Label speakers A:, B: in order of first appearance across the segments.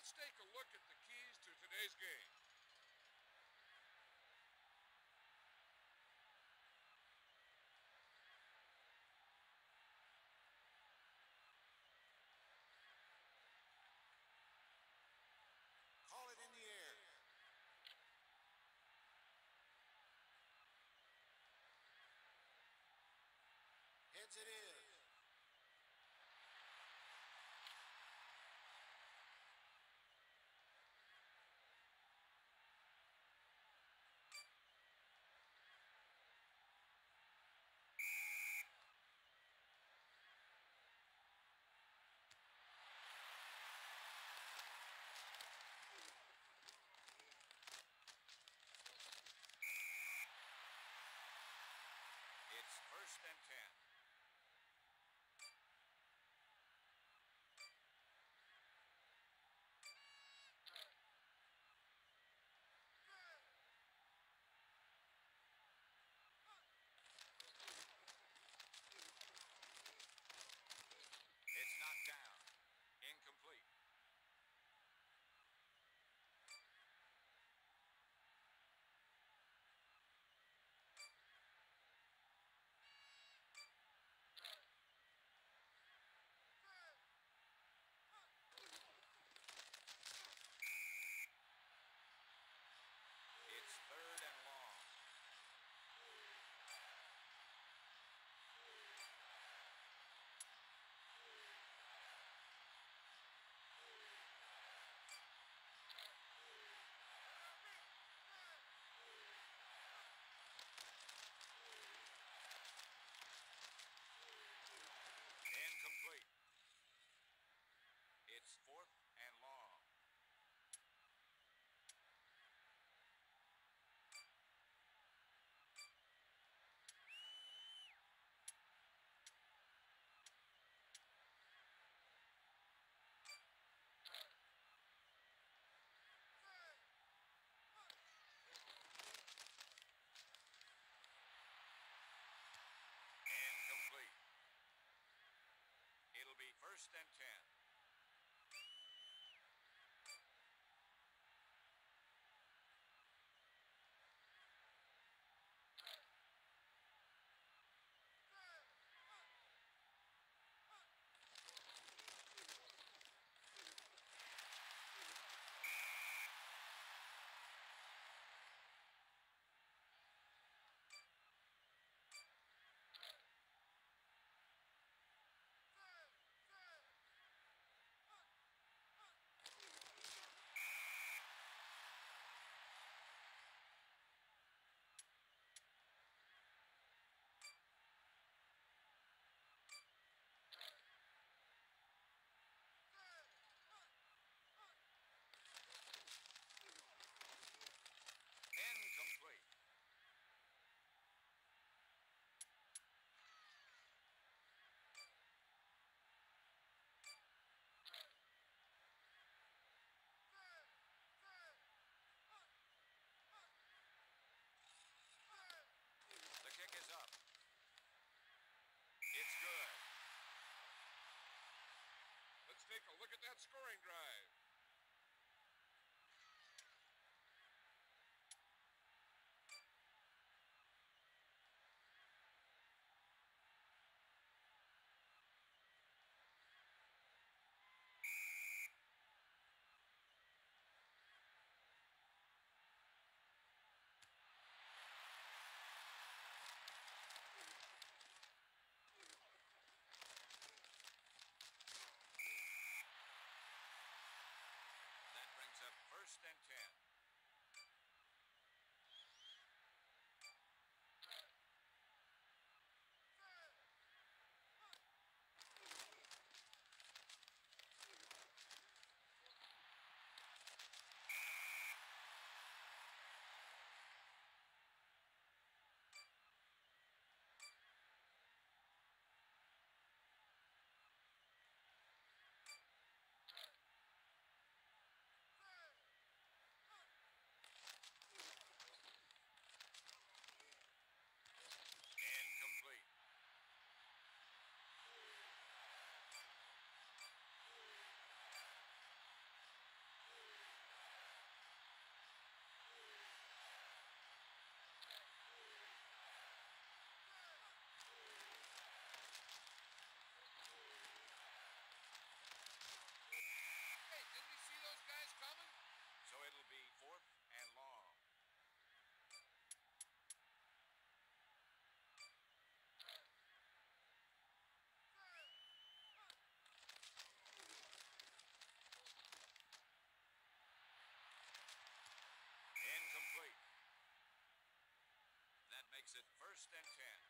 A: Let's take a look at the keys to today's game.
B: Call it in the air. Heads it is.
C: and 10. first and
A: 10. That scoring drive.
C: makes it first and ten.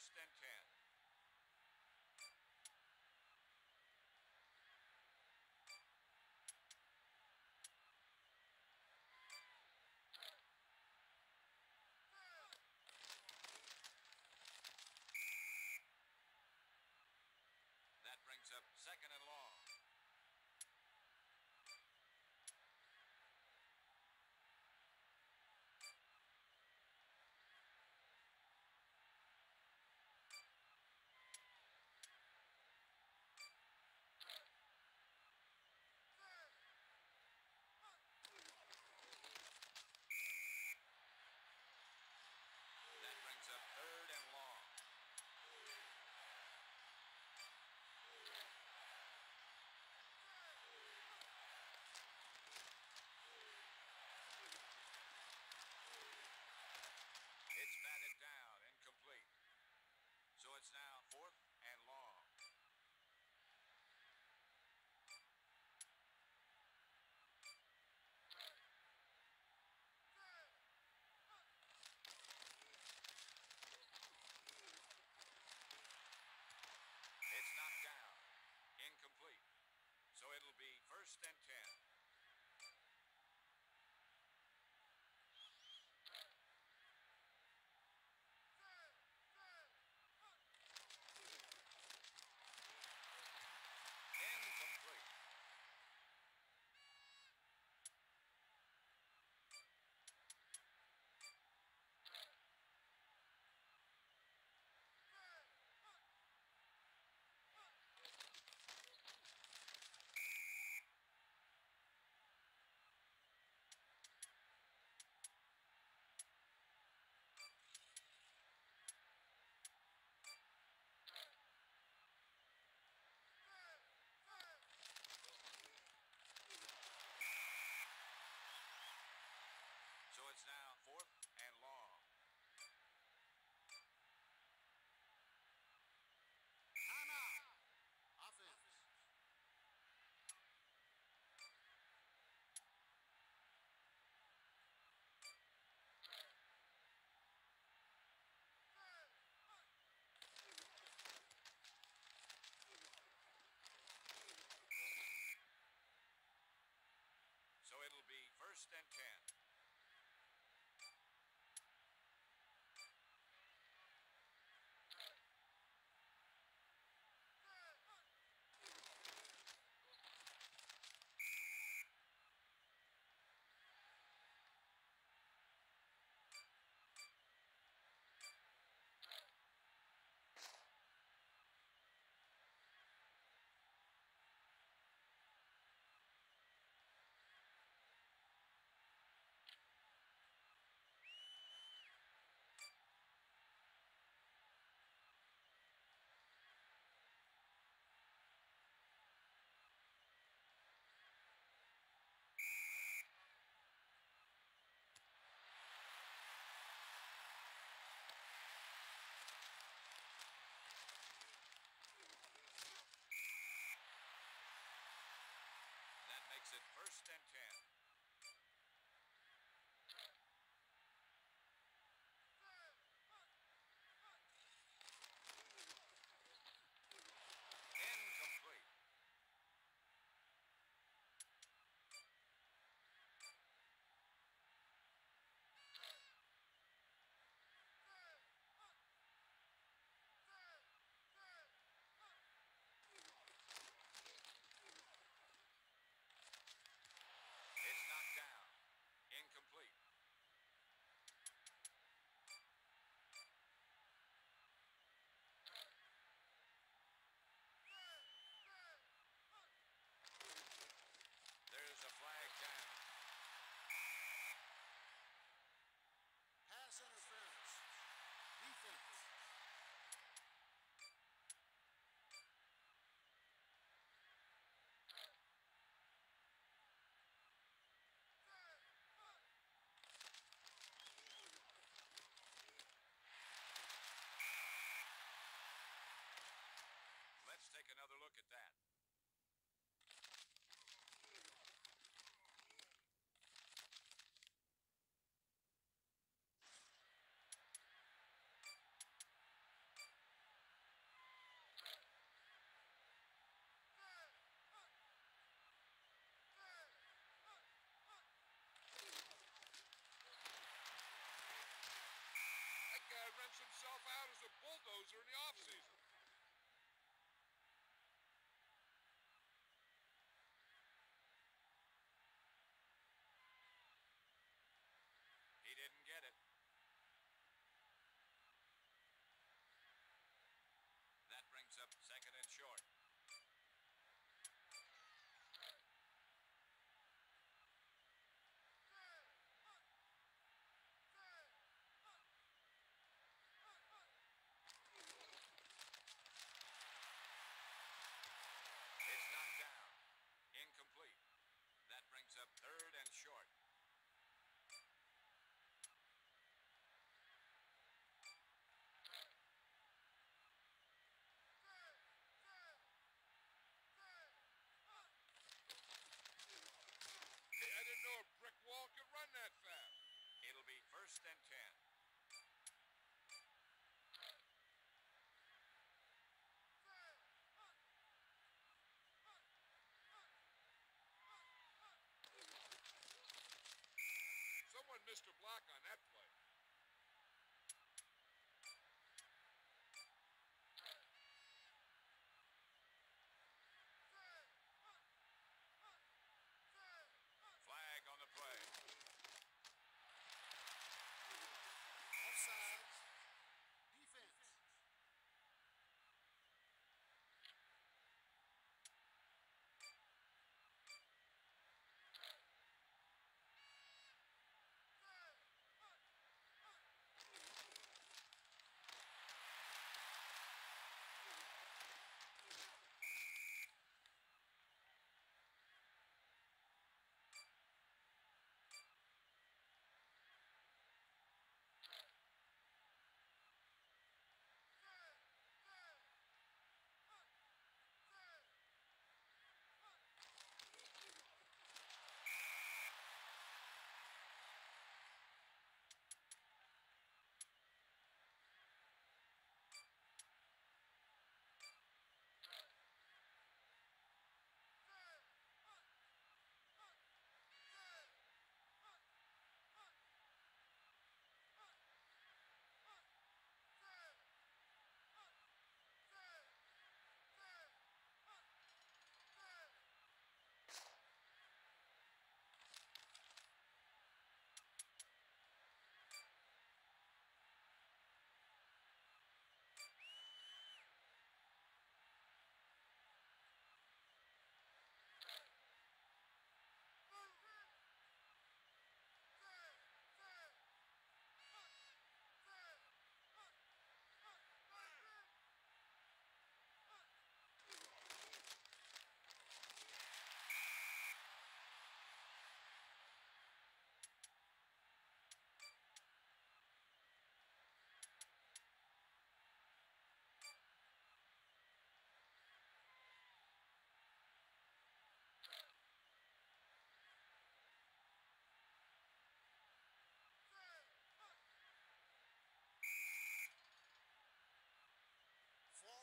C: first and 10. That brings up second and long. Now fourth and long.
B: Offense. So
C: it'll be first and 10. makes it first and 10. take another look at that.
A: didn't get it.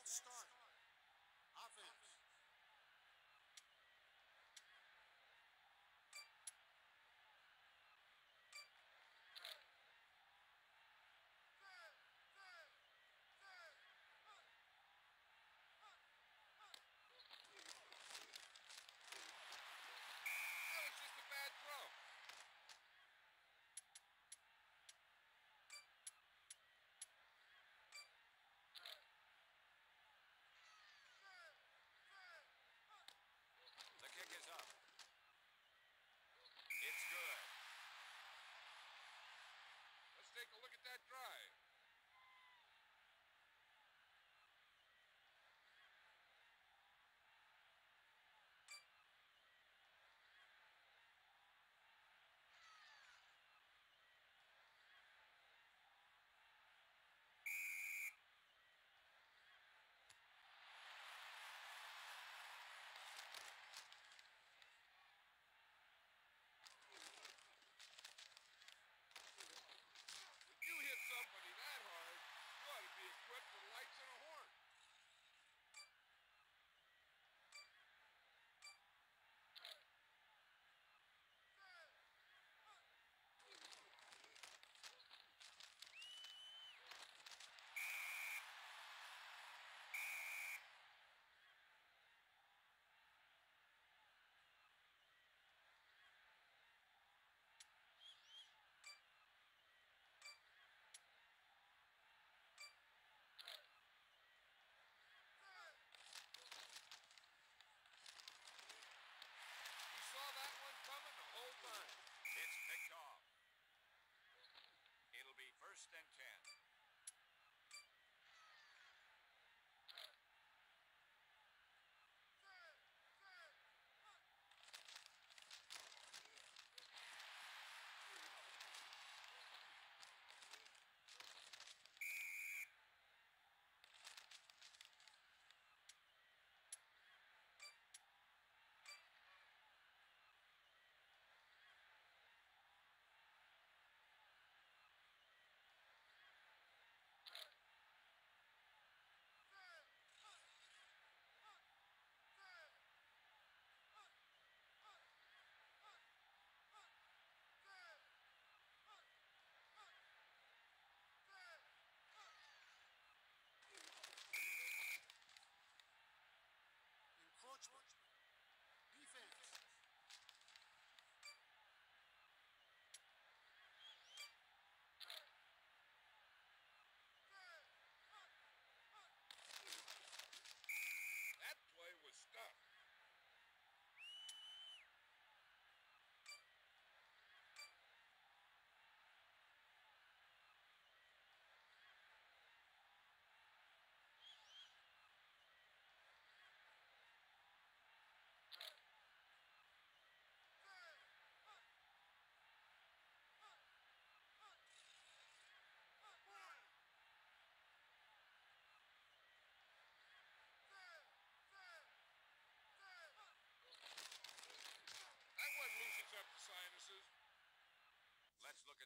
A: start.
B: Hodgman.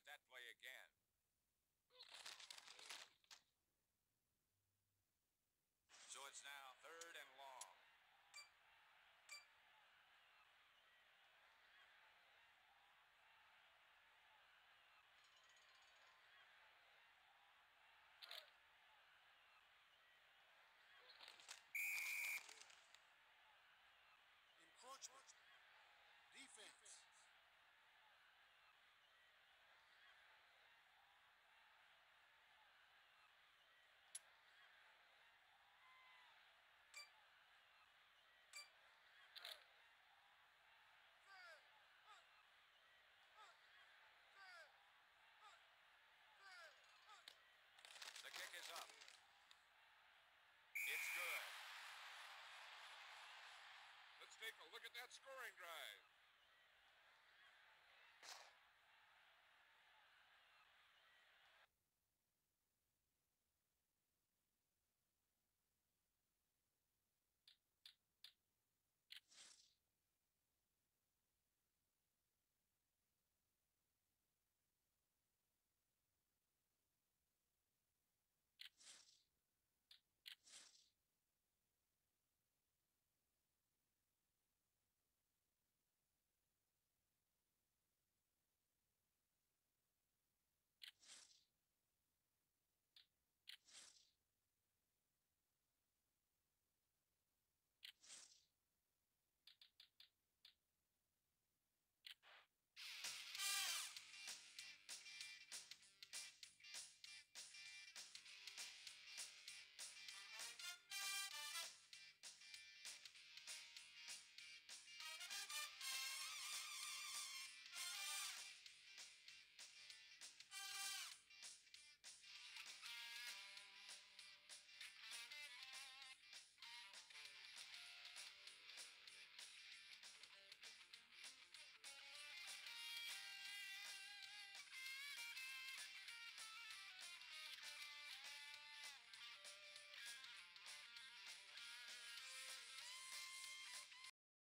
B: it that play
C: again. So it's now third and long.
A: Encroachment.
B: Look at that scoring drive.